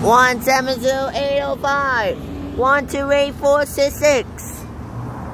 One seven zero eight zero five. One two eight four six six.